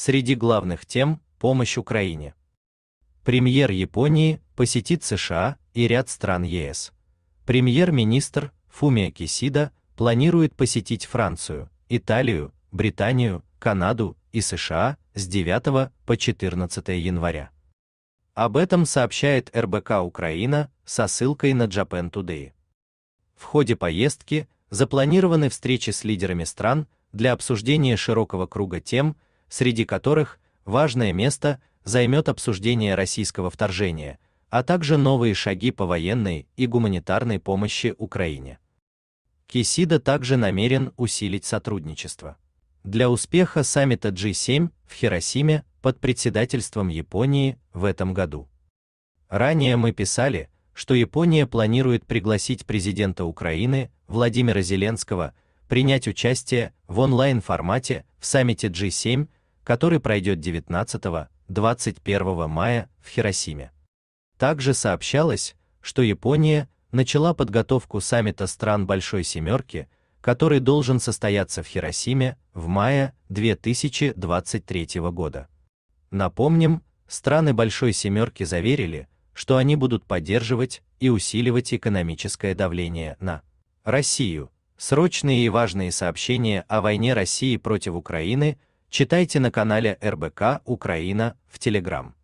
среди главных тем помощь Украине. Премьер Японии посетит США и ряд стран ЕС. Премьер-министр Фумио Кисида планирует посетить Францию, Италию, Британию, Канаду и США с 9 по 14 января. Об этом сообщает РБК Украина со ссылкой на Japan Today. В ходе поездки запланированы встречи с лидерами стран для обсуждения широкого круга тем, среди которых важное место займет обсуждение российского вторжения, а также новые шаги по военной и гуманитарной помощи Украине. Кисида также намерен усилить сотрудничество. Для успеха саммита G7 в Хиросиме под председательством Японии в этом году. Ранее мы писали, что Япония планирует пригласить президента Украины Владимира Зеленского принять участие в онлайн-формате в саммите G7, который пройдет 19-21 мая в Хиросиме. Также сообщалось, что Япония начала подготовку саммита стран Большой Семерки, который должен состояться в Хиросиме в мае 2023 года. Напомним, страны Большой Семерки заверили, что они будут поддерживать и усиливать экономическое давление на Россию. Срочные и важные сообщения о войне России против Украины читайте на канале РБК Украина в Телеграм.